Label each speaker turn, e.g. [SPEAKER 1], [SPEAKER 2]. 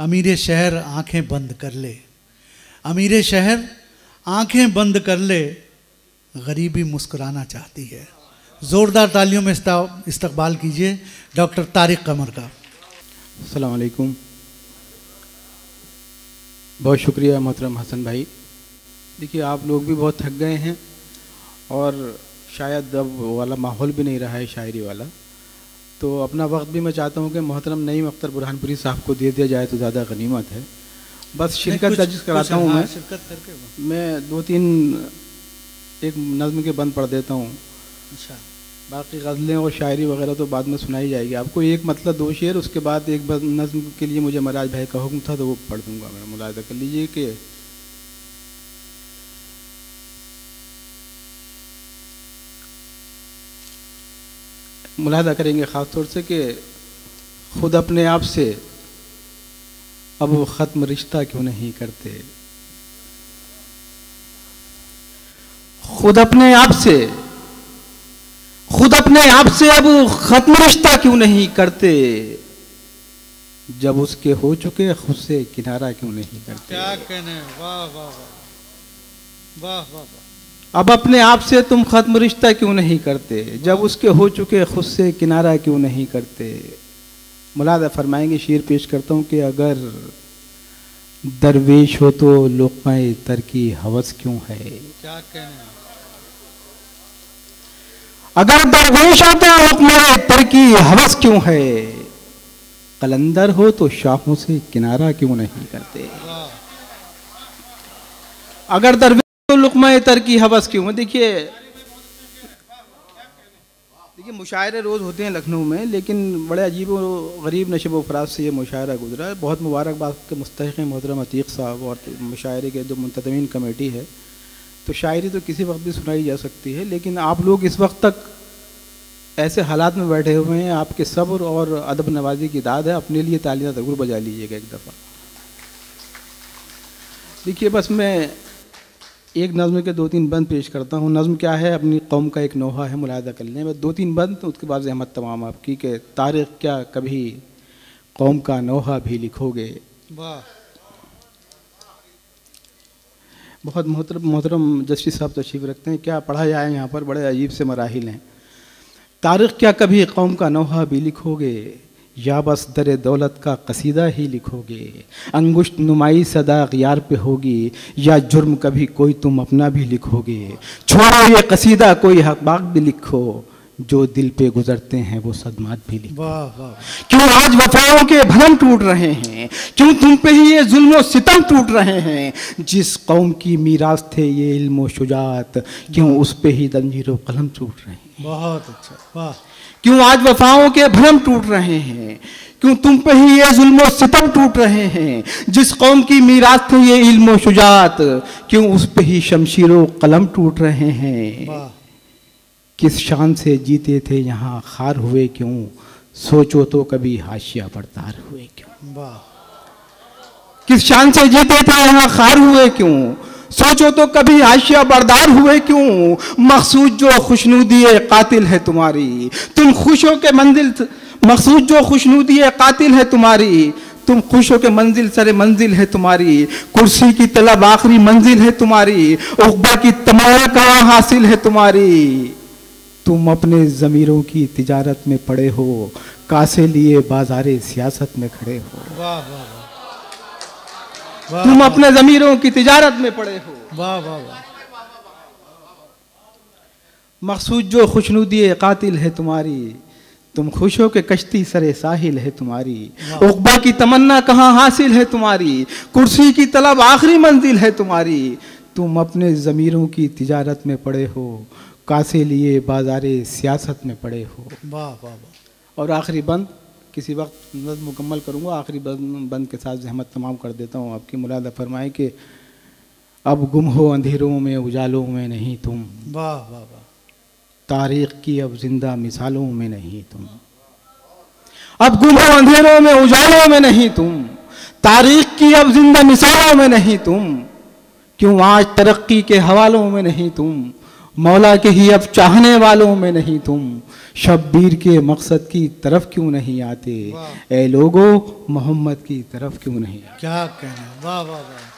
[SPEAKER 1] अमीर शहर आँखें बंद कर ले। अमीर शहर आँखें बंद कर ले, गरीबी मुस्कुराना चाहती है। ज़ोरदार तालियों में इस्तकबाल कीजिए, डॉक्टर तारिक कमर का।
[SPEAKER 2] अलकुम बहुत शुक्रिया मोहतरम हसन भाई। देखिए, आप लोग भी बहुत थक गए हैं और शायद अब वाला माहौल भी नहीं रहा है शायरी वाला। तो अपना वक्त भी मैं चाहता हूँ कि मोहतरम नईम अख्तर बुरहानपुरी साहब को दे दिया जाए तो ज़्यादा गनीमत है। बस शिरकत दर्ज कराता हूँ मैं। शिरकत करके मैं दो तीन एक नज़म के बंद पढ़ देता हूँ। अच्छा। बाकी गज़लें और शायरी वगैरह तो बाद में सुनाई जाएगी। आपको एक मतलब दो शेर उसके बाद एक नज़म के लिए मुझे महाराज भाई का हुक्म था तो वो पढ़ दूँगा मैं। मुलायदा कर लीजिए कि मुलायदा करेंगे ख़ास तौर से कि खुद अपने आप से अब वो ख़त्म रिश्ता क्यों नहीं करते? खुद अपने आप से, खुद अपने आप से अब खत्म रिश्ता क्यों नहीं करते? जब उसके हो चुके खुद से किनारा क्यों नहीं करते?
[SPEAKER 1] क्या कहने वाह वाह वाह। वाह वाह वाह।
[SPEAKER 2] अब अपने आप से तुम खत्म रिश्ता क्यों नहीं करते? जब उसके हो चुके खुद से किनारा क्यों नहीं करते? मुलादा फरमाएँगे शेर पेश करता हूँ कि अगर दरवेश हो तो लोकमाए तर की हवस क्यों है?
[SPEAKER 1] क्या कहने
[SPEAKER 2] अगर दरवेश हो तो लोकमाए तर की हवस क्यों है? कलंदर हो तो शाहों से किनारा क्यों नहीं करते? अगर दरवेश लुकमा तर की हवस क्यों? है देखिए देखिए, मुशायरे रोज़ होते हैं लखनऊ में, लेकिन बड़े अजीब और गरीब नशब वफराज से ये मुशायरा गुजरा बहुत मुबारकबाद के मुस्तक मोहतरम अतीक साहब और मुशायरे के जो मुंतमीन कमेटी है। तो शायरी तो किसी वक्त भी सुनाई जा सकती है, लेकिन आप लोग इस वक्त तक ऐसे हालात में बैठे हुए हैं। आपके सब्र और अदब नवाजी की दाद है। अपने लिए तालियाँ ज़रूर बजा लीजिएगा एक दफ़ा। देखिए, बस मैं एक नज़म के दो तीन बंद पेश करता हूँ। नज़म क्या है? अपनी कौम का एक नोहा है मुलायदा कर लें। मैं दो तीन बंद तो उसके बाद जहमत तमाम आपकी कि तारीख क्या कभी कौम का नोहा भी लिखोगे।
[SPEAKER 1] वाह।
[SPEAKER 2] बहुत मोहतरम मोहतरम जस्टिस साहब तशरीफ़ रखते हैं। क्या पढ़ा जाए यहाँ पर? बड़े अजीब से मराहल हैं। तारीख क्या कभी कौम का नोहा भी लिखोगे? या बस दर दौलत का कसीदा ही लिखोगे। अंगुश्त नुमाई सदा यार पे होगी या जुर्म कभी कोई तुम अपना भी लिखोगे। छोड़ो ये कसीदा कोई हकबाक भी लिखो जो दिल पे गुजरते हैं वो सदमात भी लिखो।
[SPEAKER 1] वाह वाह।
[SPEAKER 2] क्यों आज वफाओं के भरम टूट रहे हैं? क्यों तुम पे ही ये जुल्म सितम टूट रहे हैं? जिस कौम की मीरास थे ये इल्म शुजात क्यों उस पे ही दंजीर कलम टूट रहे हैं?
[SPEAKER 1] बहुत अच्छा वाह।
[SPEAKER 2] क्यों आज वफाओं के भ्रम टूट रहे हैं? क्यों तुम पे ही ये जुल्म सितम टूट रहे हैं? जिस कौम की मीरात थे ये इल्म शुजात क्यों उस पे ही शमशीर कलम टूट रहे हैं? किस शान से जीते थे यहाँ खार हुए क्यों? सोचो तो कभी हाशिया बरतार हुए क्यों?
[SPEAKER 1] वाह।
[SPEAKER 2] किस शान से जीते थे यहाँ खार हुए क्यों? सोचो तो कभी आशिया बरदार हुए क्यों? मखसूद जो खुशनुदी कातिल है तुम्हारी। तुम खुश के मंजिल मखसूद जो खुशनुदी कातिल है तुम्हारी। तुम खुश हो के मंजिल, सरे मंजिल है तुम्हारी। कुर्सी की तलब आखिरी मंजिल है तुम्हारी। उकबा की तमाम कहाँ हासिल है तुम्हारी। तुम अपने ज़मीरों की तिजारत में पड़े हो। कासे लिए बाजारे सियासत में खड़े हो।
[SPEAKER 1] वाह वाह।
[SPEAKER 2] तुम अपने जमीरों की तिजारत में पड़े हो।
[SPEAKER 1] वाह वाह वाह।
[SPEAKER 2] मकसूद जो खुशनुदी कातिल है तुम्हारी तुम खुश हो के कश्ती सरे साहिल है तुम्हारी। उकबा की तमन्ना कहाँ हासिल है तुम्हारी? कुर्सी की तलब आखिरी मंजिल है तुम्हारी। तुम अपने ज़मीरों की तिजारत में पड़े हो कासे लिए बाजारे सियासत में पड़े हो।
[SPEAKER 1] वाह वाह वाह।
[SPEAKER 2] और आखिरी बंद किसी वक्त नज़म मुकम्मल करूँगा आखिरी बंद बंद के साथ जहमत तमाम कर देता हूँ। आपकी मुलादा फरमाए कि अब गुम हो अंधेरों में उजालों में नहीं तुम।
[SPEAKER 1] वाह वाह वाह।
[SPEAKER 2] तारीख की अब ज़िंदा मिसालों में नहीं तुम। अब गुम हो अंधेरों में उजालों में नहीं तुम। तारीख की अब ज़िंदा मिसालों में नहीं तुम। क्यों आज तरक्की के हवालों में नहीं तुम? मौला के ही अब चाहने वालों में नहीं तुम। शब्बीर के मकसद की तरफ़ क्यों नहीं आते? ए लोगो मोहम्मद की तरफ़ क्यों नहीं आते?
[SPEAKER 1] क्या कहना वाह वाह वाह।